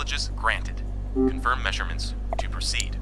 privileges granted. Confirm measurements to proceed.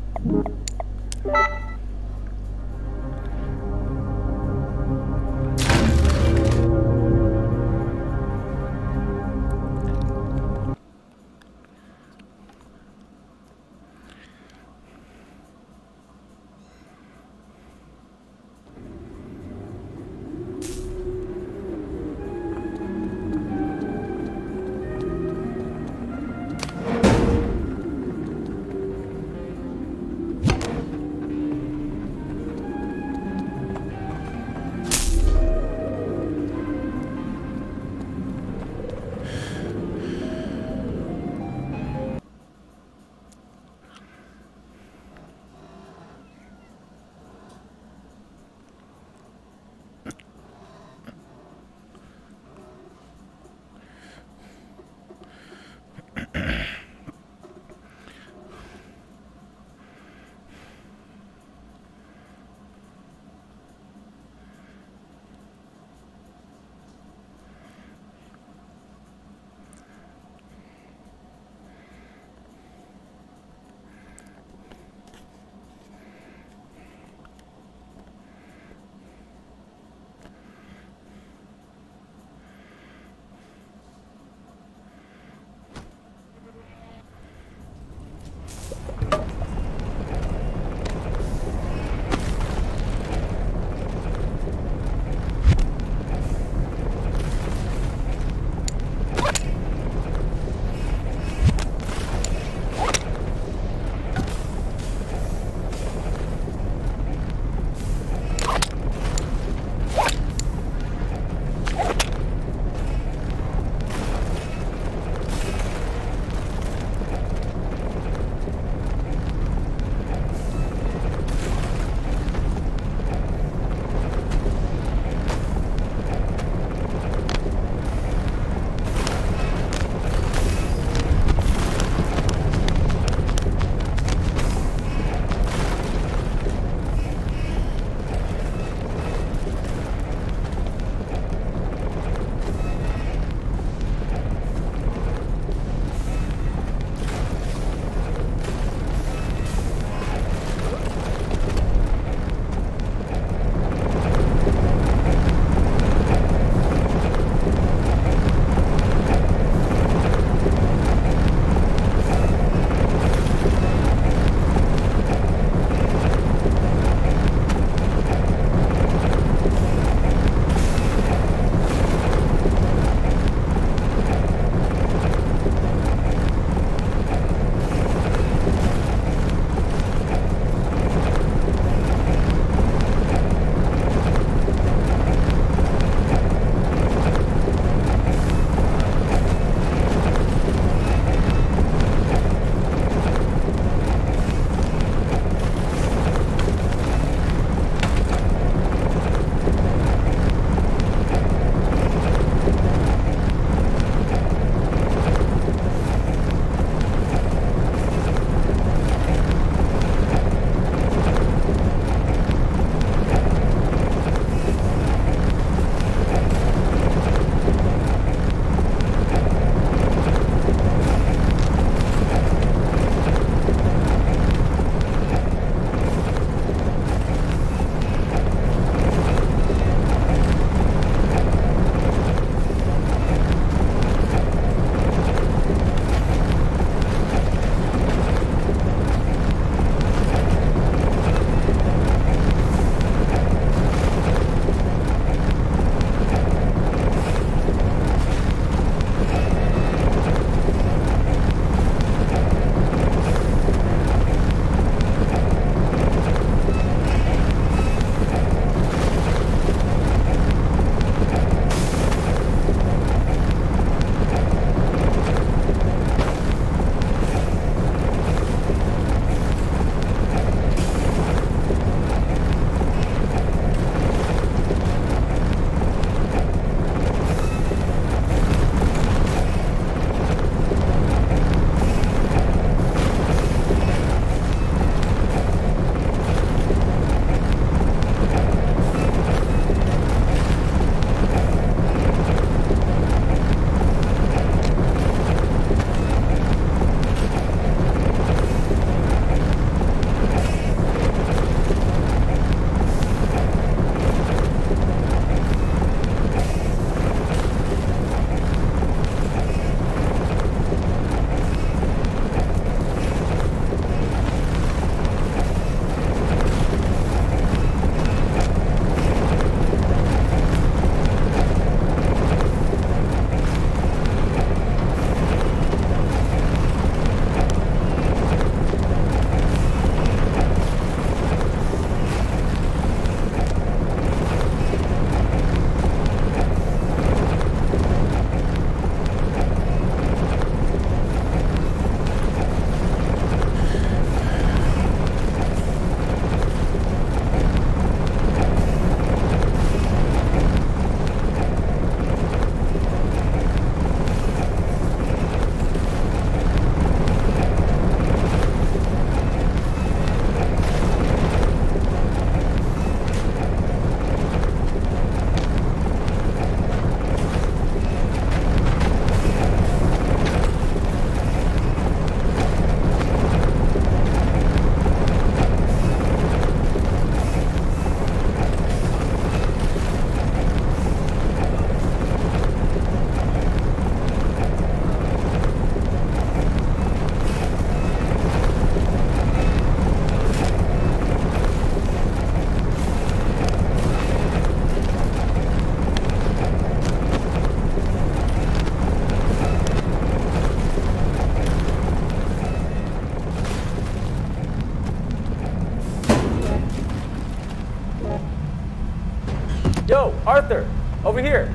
Over here.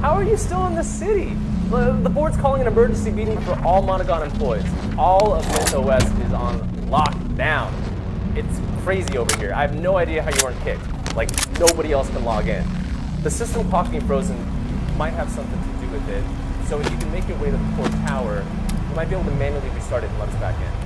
How are you still in the city? The board's calling an emergency meeting for all Monogon employees. All of Myth OS is on lockdown. It's crazy over here. I have no idea how you weren't kicked. Like, nobody else can log in. The system clock being frozen might have something to do with it. So if you can make your way to the core tower, you might be able to manually restart it and let us back in.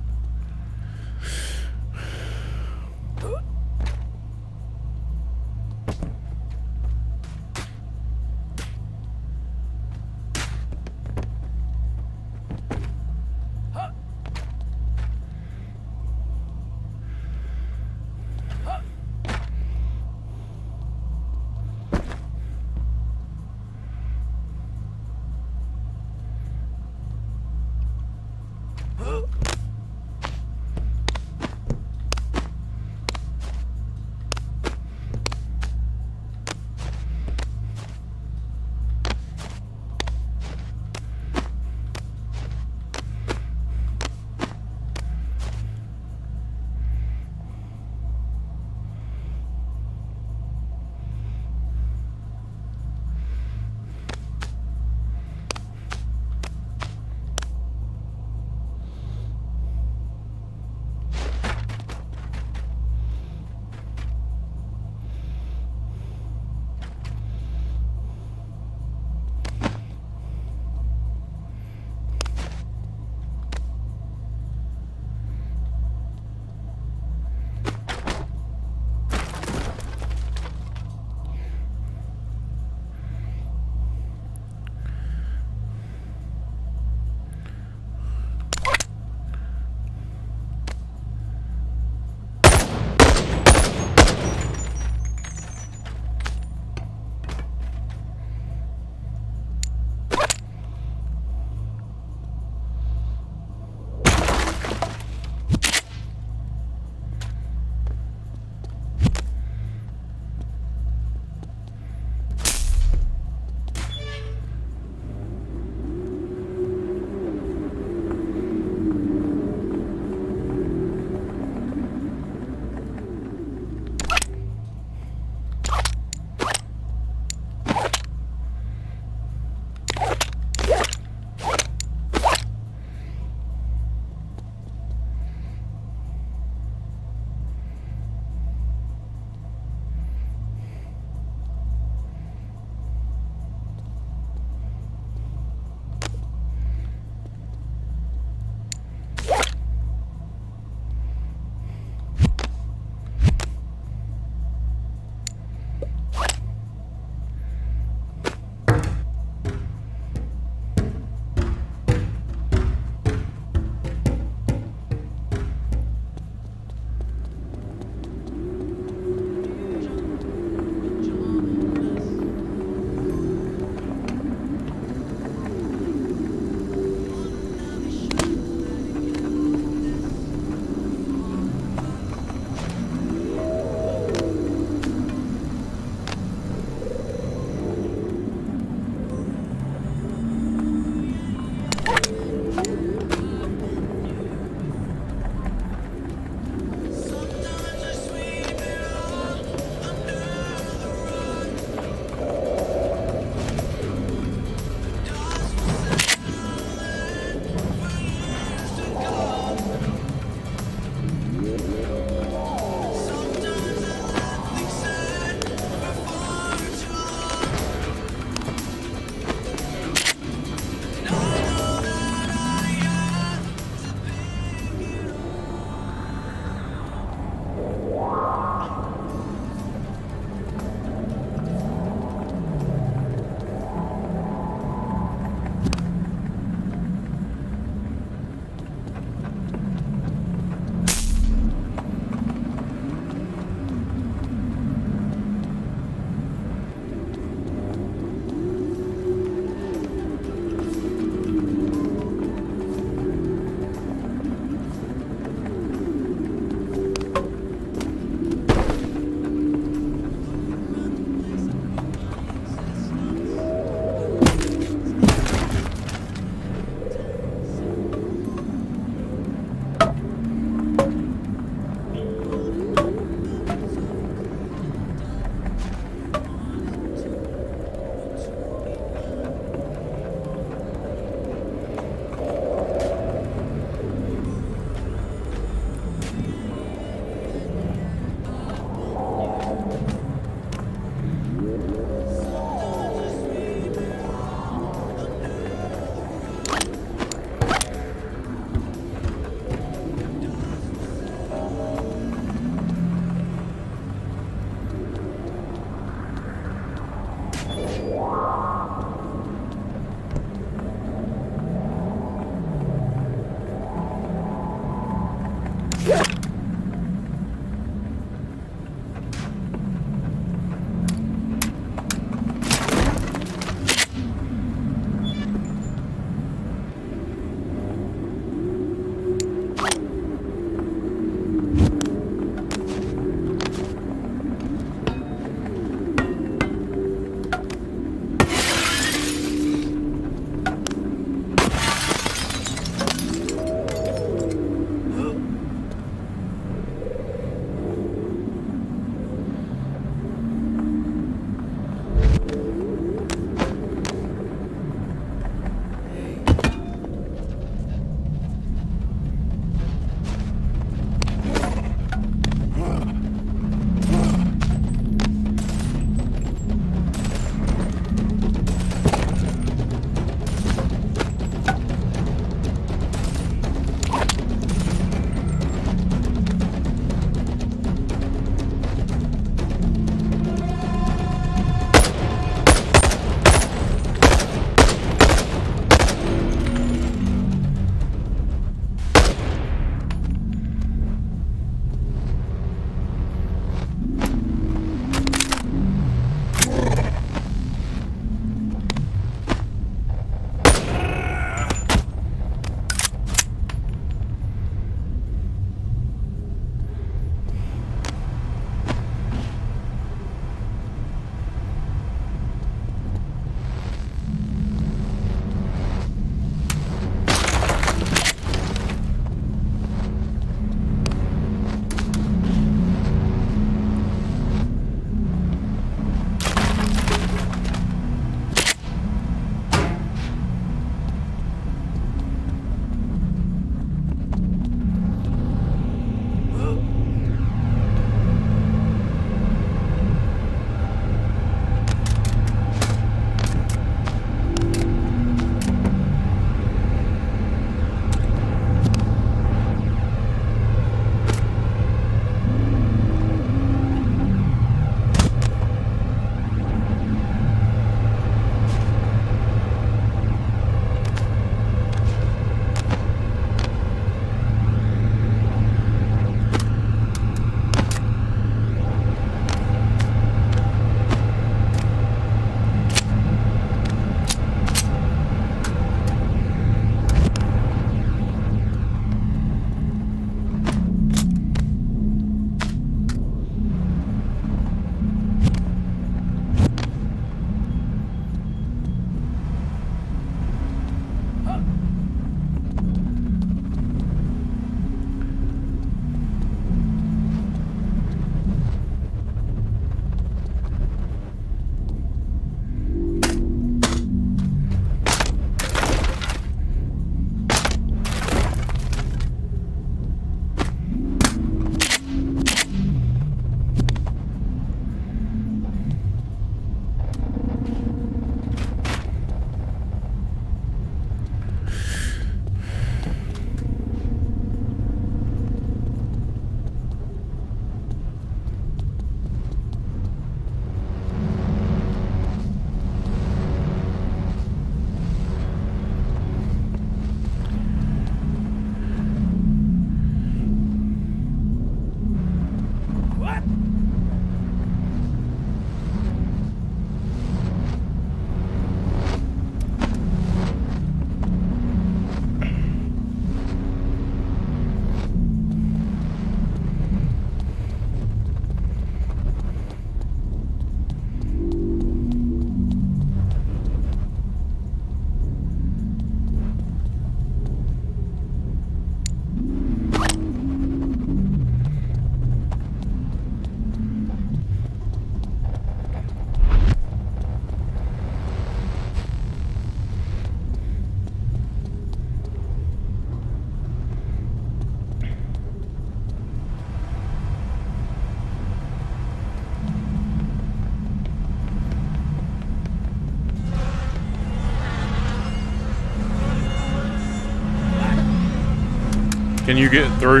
Can you get through?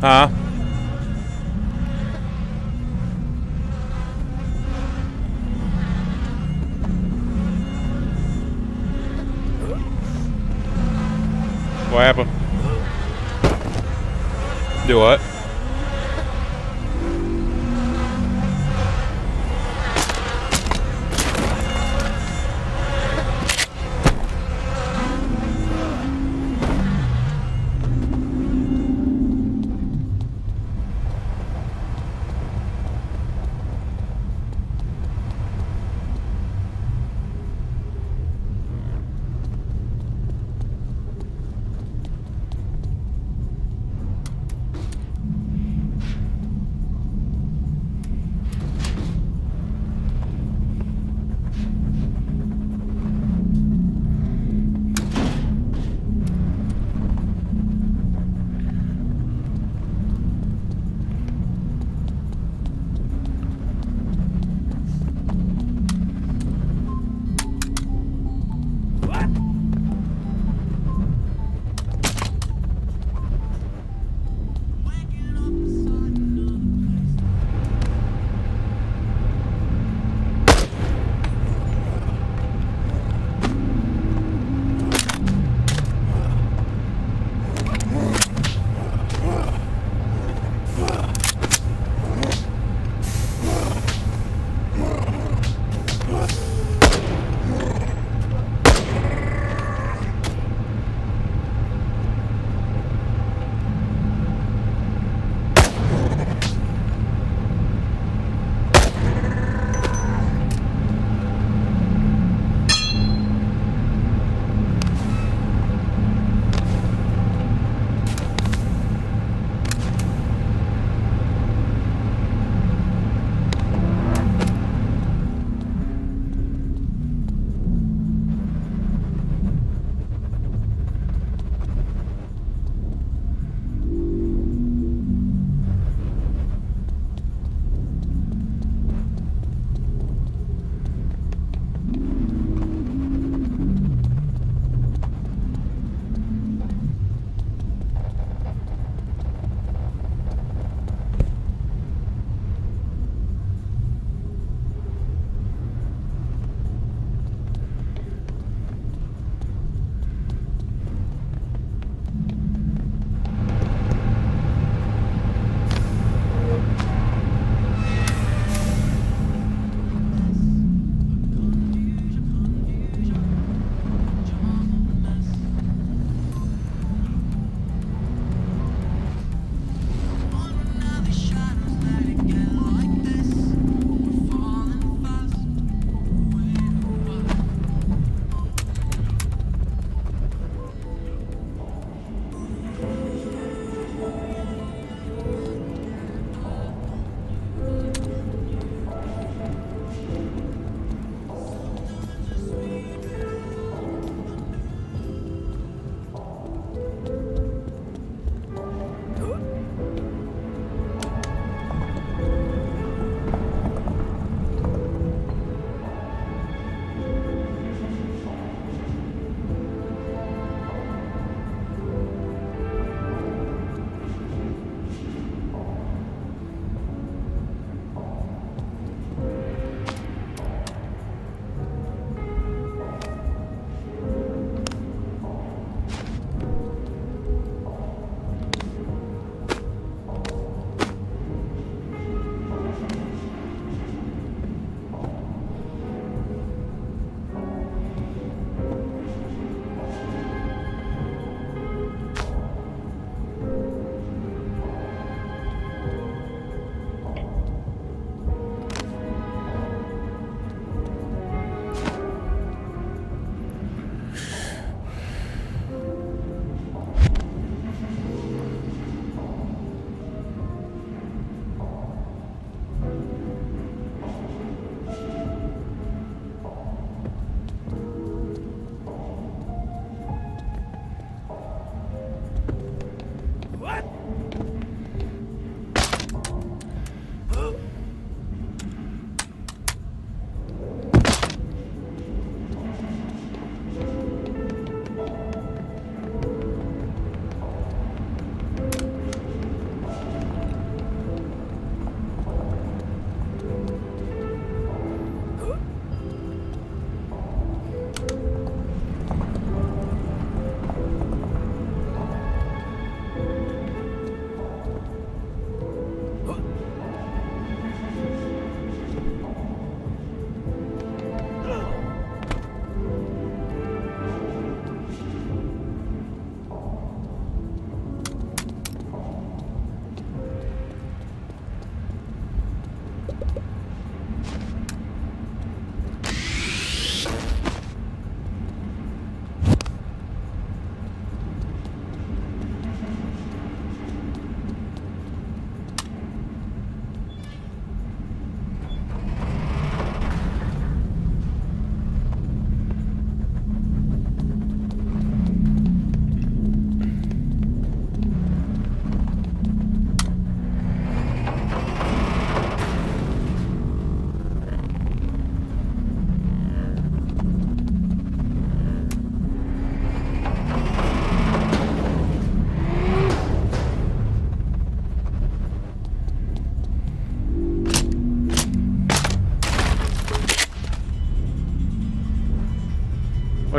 Huh? What happened? Do what?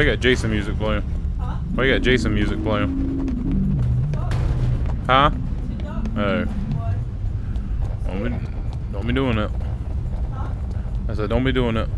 You got Jason music playing? Why you got Jason music playing? Huh? Oh. Don't be, don't be doing that. I said, don't be doing that.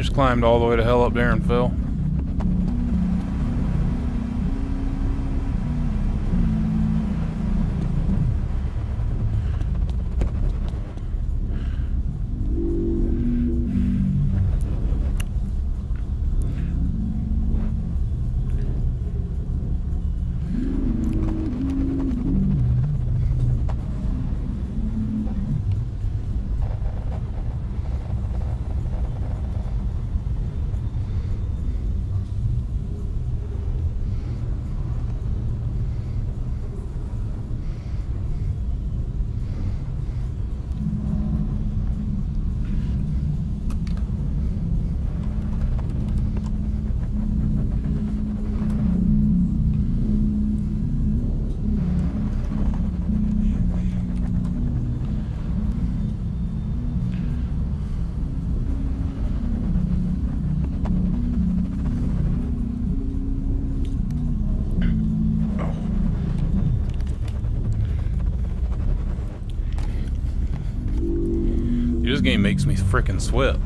Just climbed all the way to hell up there and fell. This game makes me freaking sweat.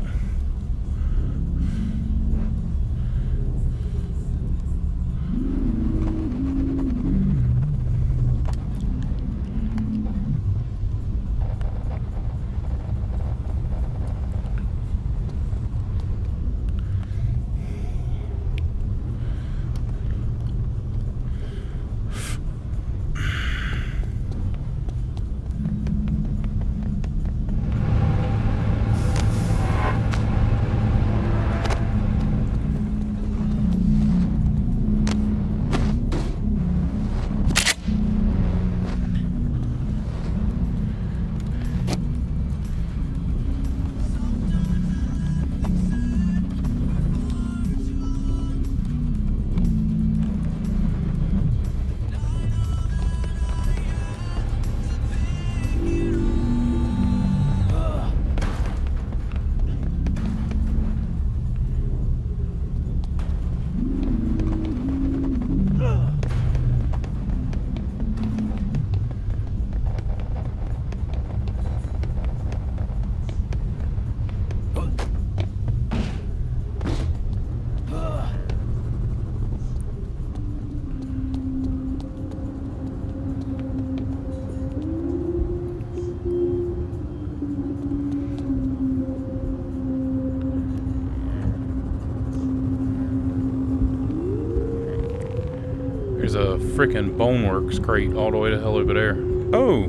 Freaking Boneworks crate all the way to hell over there. Oh!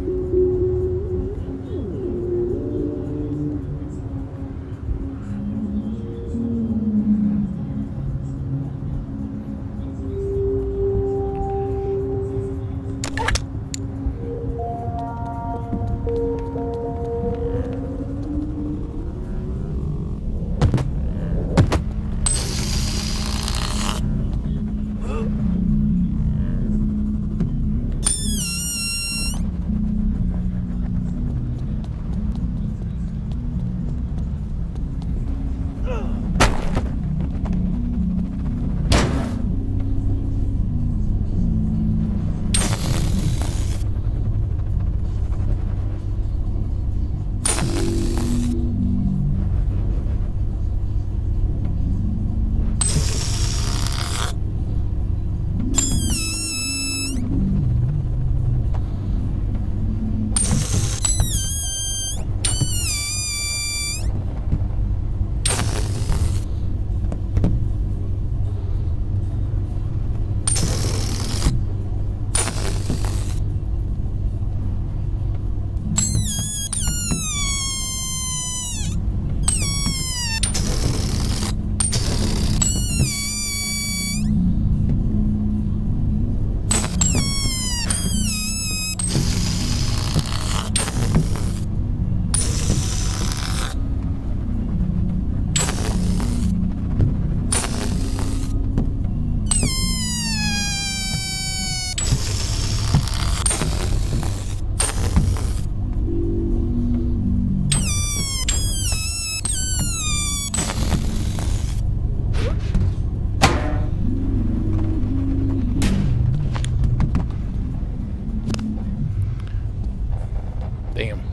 Damn.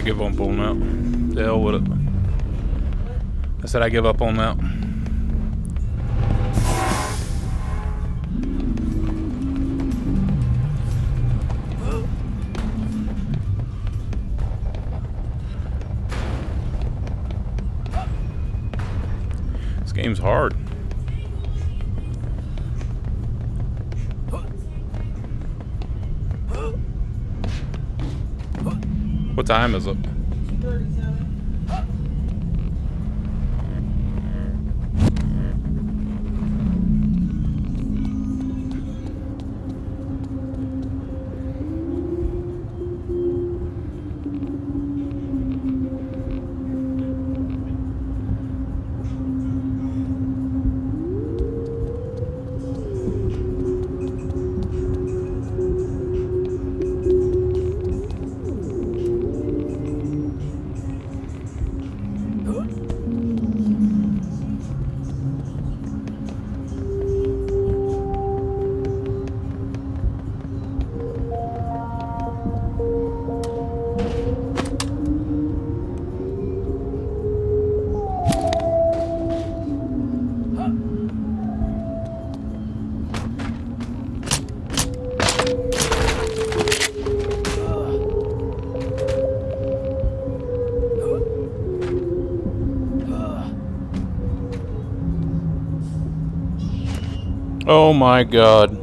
I give up on that. The hell with it. I said I give up on that. Time is it? My god.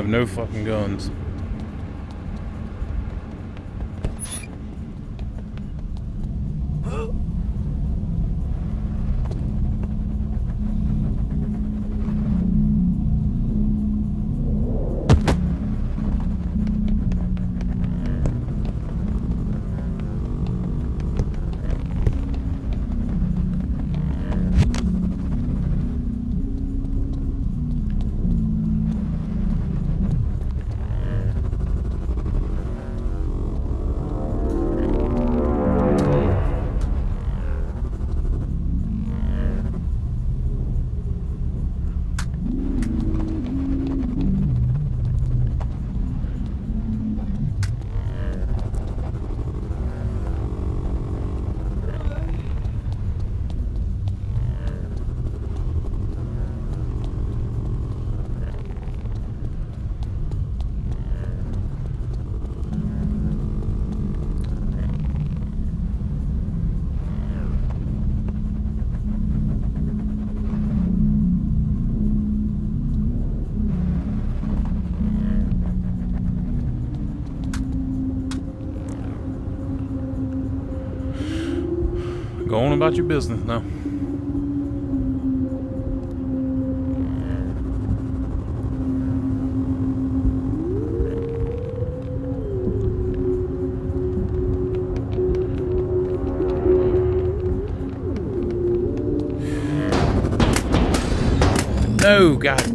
Have no fucking guns. About your business now. No, god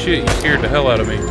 shit, you scared the hell out of me.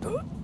得